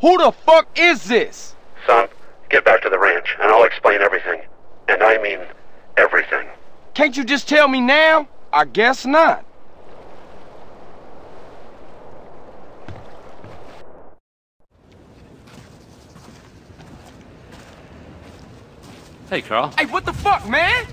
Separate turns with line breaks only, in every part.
Who the fuck is this?
Son, get back to the ranch, and I'll explain everything. And I mean everything.
Can't you just tell me now? I guess not.
Hey, Carl.
Hey, what the fuck, man?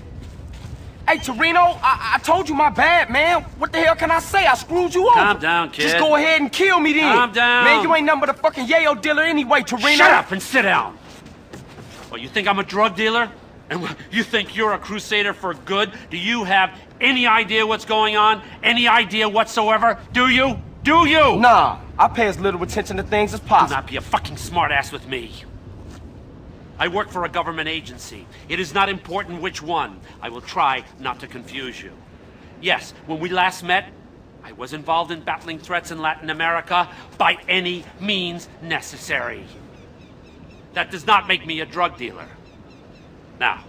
Hey, Toreno, I, I told you my bad, man. What the hell can I say? I screwed you over.
Calm down, kid.
Just go ahead and kill me then.
Calm down.
Man, you ain't nothing but a fucking yayo dealer anyway, Toreno.
Shut up and sit down. Well, you think I'm a drug dealer? And you think you're a crusader for good? Do you have any idea what's going on? Any idea whatsoever? Do you? Do you?
Nah, I pay as little attention to things as
Do
possible.
not be a fucking smartass with me. I work for a government agency. It is not important which one. I will try not to confuse you. Yes, when we last met, I was involved in battling threats in Latin America by any means necessary. That does not make me a drug dealer. Now,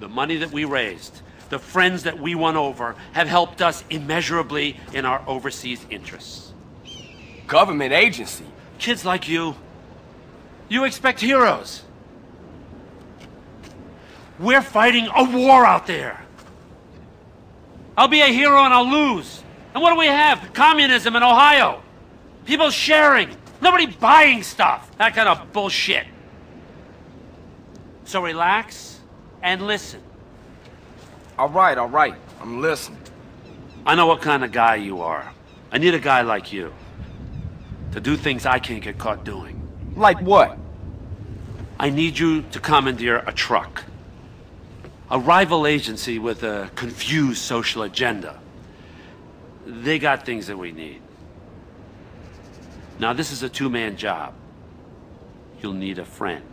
the money that we raised, the friends that we won over, have helped us immeasurably in our overseas interests.
Government agency.
Kids like you, you expect heroes. We're fighting a war out there. I'll be a hero and I'll lose. And what do we have? Communism in Ohio. People sharing. Nobody buying stuff. That kind of bullshit. So relax and listen.
All right, all right. I'm listening.
I know what kind of guy you are. I need a guy like you to do things I can't get caught doing.
Like what?
I need you to commandeer a truck. A rival agency with a confused social agenda. They got things that we need. Now, this is a two man job. You'll need a friend.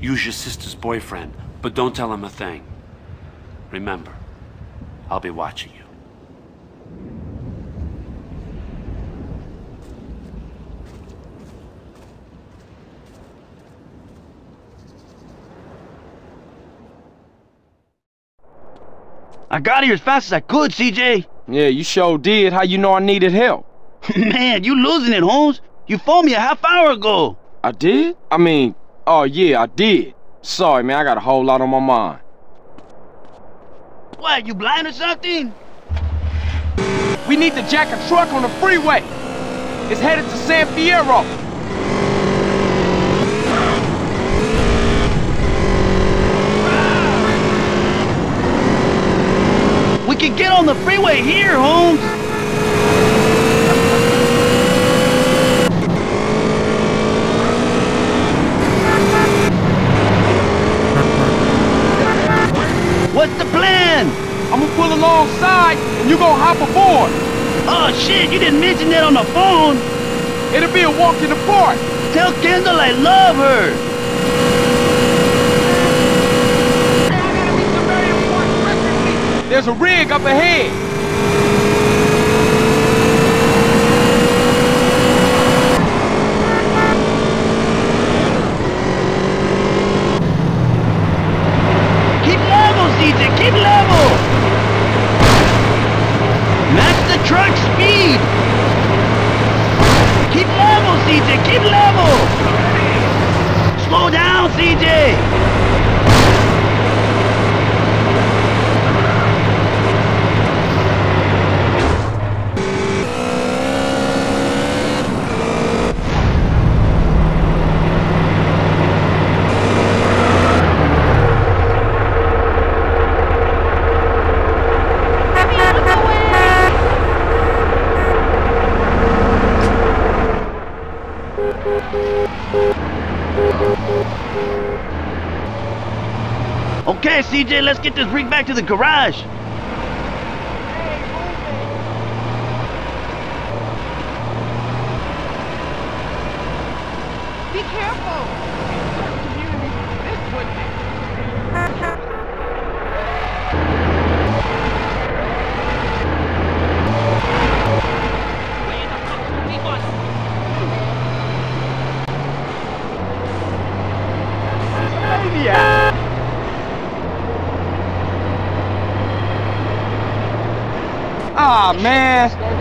Use your sister's boyfriend, but don't tell him a thing. Remember, I'll be watching you.
I got here as fast as I could, CJ.
Yeah, you sure did. How you know I needed help?
Man, you losing it, Holmes. You phoned me a half hour ago.
I did? I mean, oh yeah, I did. Sorry, man, I got a whole lot on my mind.
What, you blind or something?
We need to jack a truck on the freeway. It's headed to San Fierro.
We can get on the freeway here, Holmes. What's the plan?
I'm gonna pull alongside and you gonna hop aboard.
Oh shit, you didn't mention that on the phone.
It'll be a walk in the park.
Tell Kendl I love her.
There's a rig up ahead.
Keep level, CJ, keep level. Match the truck speed. Keep level, CJ, keep level. Slow down, CJ. Okay, CJ, let's get this rig back to the garage.
Be careful!
Man.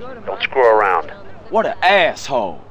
Don't screw around.
What an asshole.